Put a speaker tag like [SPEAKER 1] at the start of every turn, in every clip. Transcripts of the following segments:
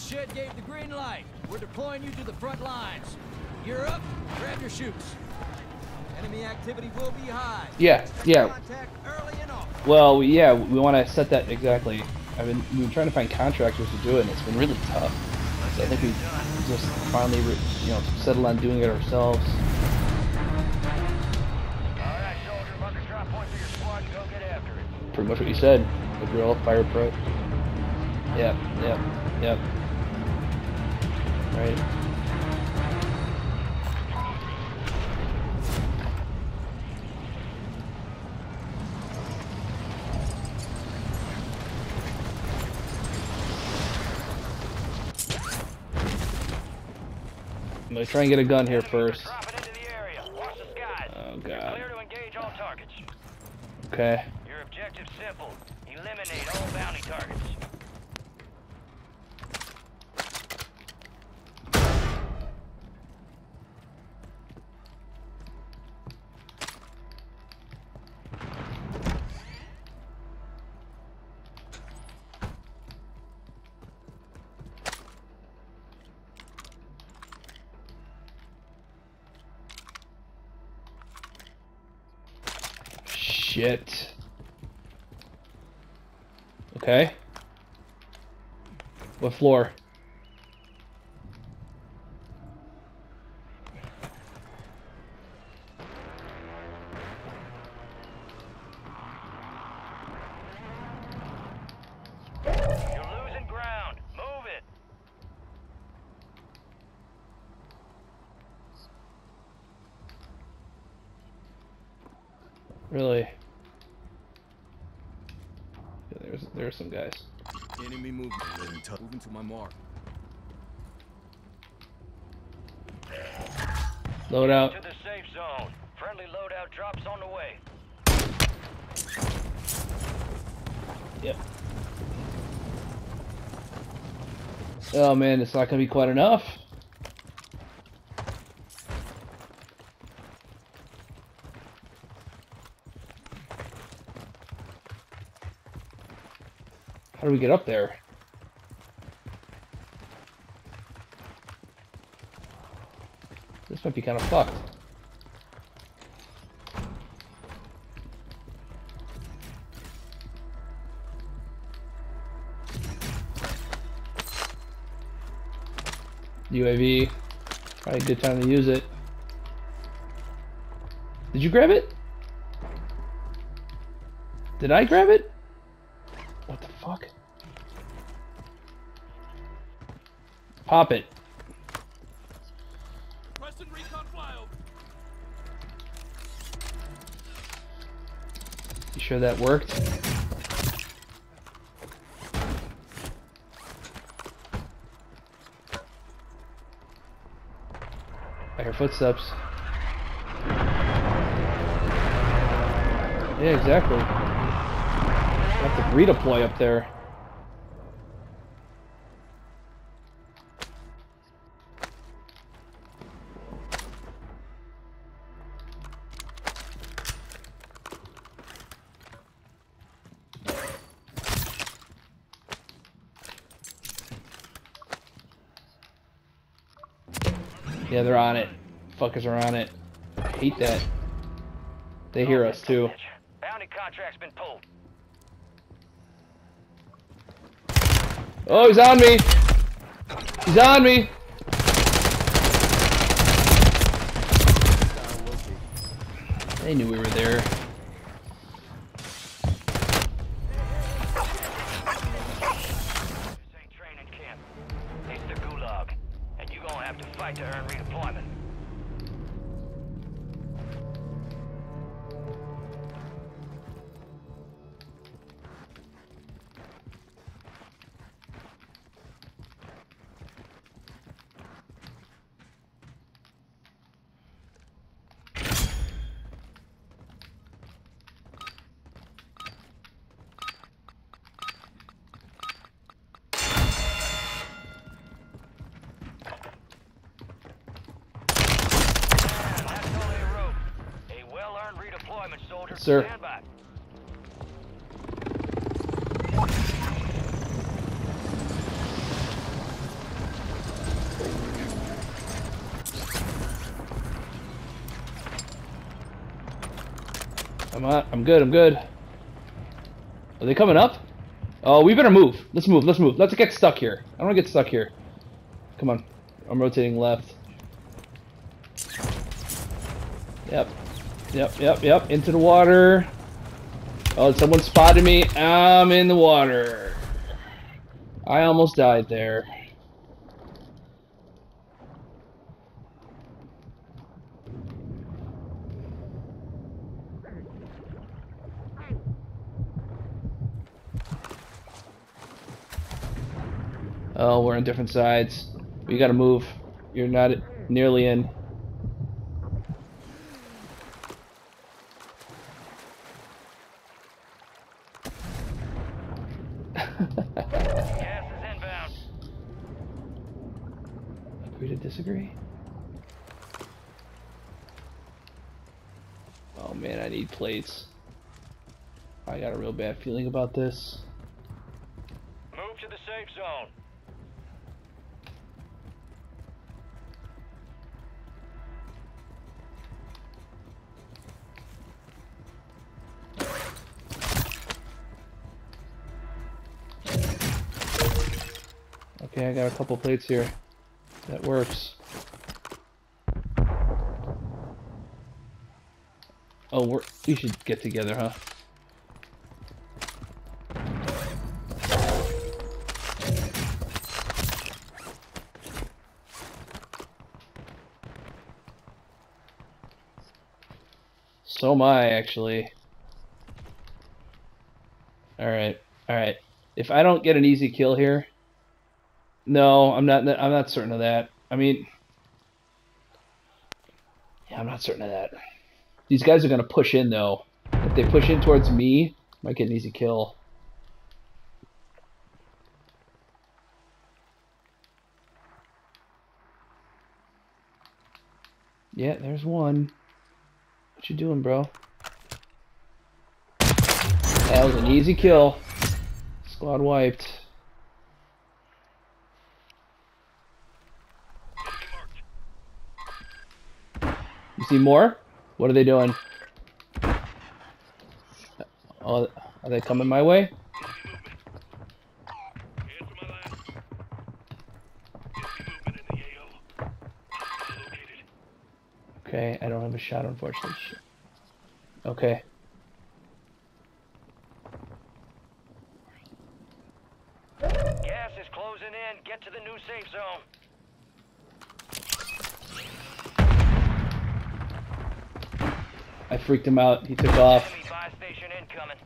[SPEAKER 1] Shed gave the green light. We're deploying you to the front lines. You're up. Grab your chutes. Enemy activity will be high.
[SPEAKER 2] Yeah, yeah.
[SPEAKER 1] Early and often.
[SPEAKER 2] Well, yeah, we want to set that exactly. I've been we've been trying to find contractors to do it, and it's been really tough. So I think we just finally, re- you know, settled on doing it ourselves.
[SPEAKER 3] Alright, soldier, mark a drop point for your squad and go get after it.
[SPEAKER 2] Pretty much what you said. The grill, fire pro. Yep, yep, yep. Right. I'm gonna try and get a gun here first.
[SPEAKER 3] Dropping into the area. Watch the skies.
[SPEAKER 2] Oh, God.
[SPEAKER 3] clear to engage all targets.
[SPEAKER 2] Okay.
[SPEAKER 3] Your objective's simple. Eliminate all bounty targets.
[SPEAKER 2] Shit. Okay. What floor?
[SPEAKER 3] You're losing ground. Move it.
[SPEAKER 2] Really? Yeah, there's there's some guys.
[SPEAKER 1] Enemy movement. Moving to my mark.
[SPEAKER 2] Load out.
[SPEAKER 3] To the safe zone. Friendly loadout drops on the way.
[SPEAKER 2] Yep. Oh man, it's not gonna be quite enough. Do we get up there? This might be kind of fucked. UAV. Probably a good time to use it. Did you grab it? Did I grab it? Pop it.
[SPEAKER 1] Preston recon flyover.
[SPEAKER 2] You sure that worked? I hear footsteps. Yeah, exactly. I have to redeploy up there. Yeah, they're on it. Fuckers are on it. I hate that. They hear us too.
[SPEAKER 3] Bounty contract's been pulled.
[SPEAKER 2] Oh, he's on me! He's on me! They knew we were there. Sir. I'm not, I'm good, I'm good. Are they coming up? Oh, we better move. Let's move, let's move. Let's get stuck here. I don't want to get stuck here. Come on. I'm rotating left. Yep. Yep, yep, yep. Into the water. Oh, someone spotted me. I'm in the water. I almost died there. Oh, we're on different sides. We gotta move. You're not nearly in.
[SPEAKER 3] Gas is inbound.
[SPEAKER 2] Agree to disagree? Oh man, I need plates. I got a real bad feeling about this.
[SPEAKER 3] Move to the safe zone.
[SPEAKER 2] Okay, I got a couple plates here. That works. Oh, we're, we should get together, huh? So am I, actually. Alright, alright. If I don't get an easy kill here, no, I'm not. I'm not certain of that. I mean, yeah, I'm not certain of that. These guys are gonna push in though. If they push in towards me, might get an easy kill. Yeah, there's one. What you doing, bro? That was an easy kill. Squad wiped. You see more? What are they doing? Oh, are they coming my way? Okay, I don't have a shot, unfortunately. Okay.
[SPEAKER 3] Gas is closing in. Get to the new safe zone.
[SPEAKER 2] I freaked him out. He took off.
[SPEAKER 3] Enemy buy station incoming.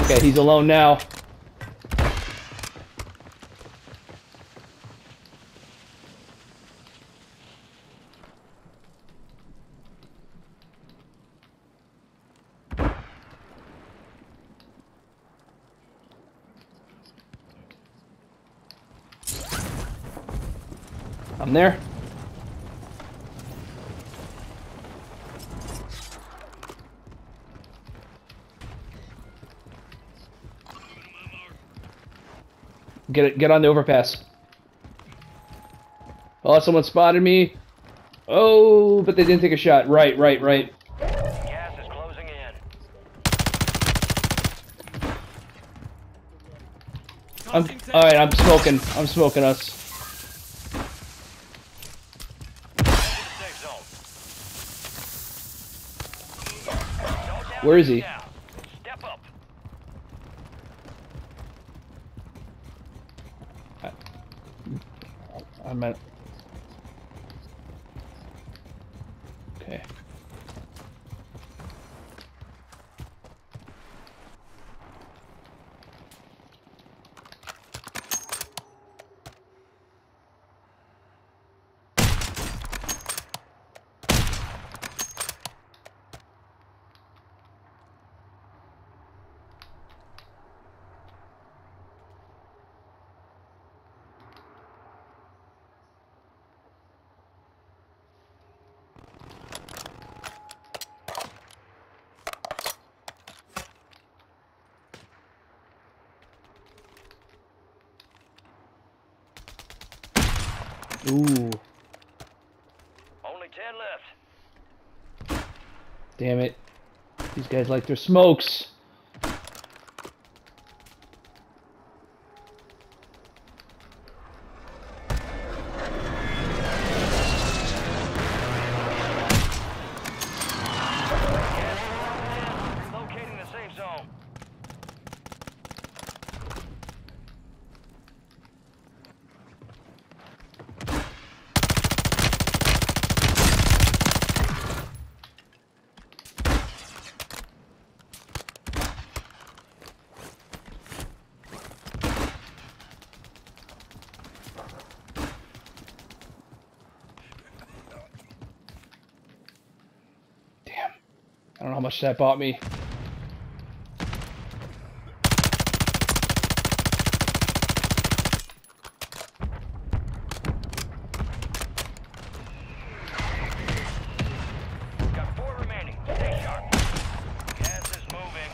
[SPEAKER 2] Okay, he's alone now. There. Get it. Get on the overpass. Oh, someone spotted me. Oh, but they didn't take a shot. Right, right, right.
[SPEAKER 3] Gas is closing in.
[SPEAKER 2] I'm, all right, I'm smoking. I'm smoking us.
[SPEAKER 3] Safe zone. No down,
[SPEAKER 2] Where is he?
[SPEAKER 3] down. Step up.
[SPEAKER 2] I'm at. Okay. Ooh,
[SPEAKER 3] Only ten left.
[SPEAKER 2] damn it. These guys like their smokes.
[SPEAKER 3] Relocating the safe zone.
[SPEAKER 2] Damn. I don't know how much that bought me.
[SPEAKER 3] Got four remaining. Stay sharp. Gas is moving.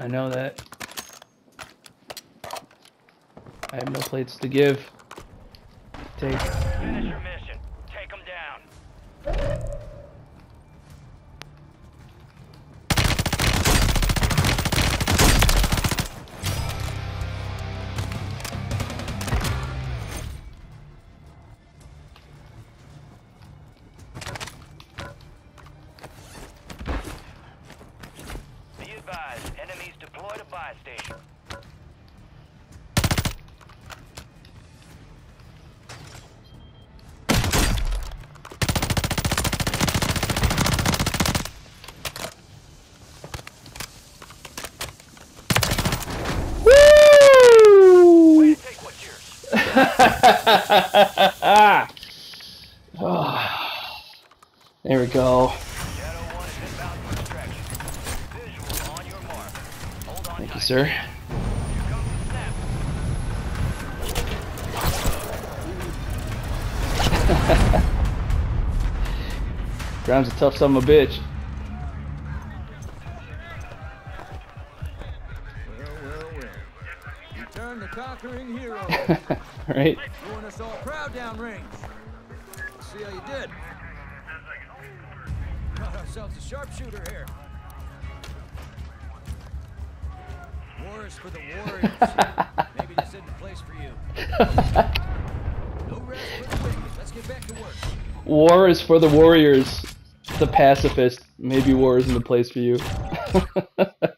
[SPEAKER 2] I know that. I have no plates to give. Take.
[SPEAKER 3] Mark. Hold on
[SPEAKER 2] Thank you, sir. Ground's a tough son of a bitch.
[SPEAKER 1] Conquering hero.
[SPEAKER 2] right?
[SPEAKER 1] Throwing us all proud downrange. See how you did. Got ourselves a sharpshooter here. War is for the warriors. Maybe this isn't the place for you. No rest for the wicked. Let's get back to work.
[SPEAKER 2] War is for the warriors. The pacifist. Maybe war isn't the place for you.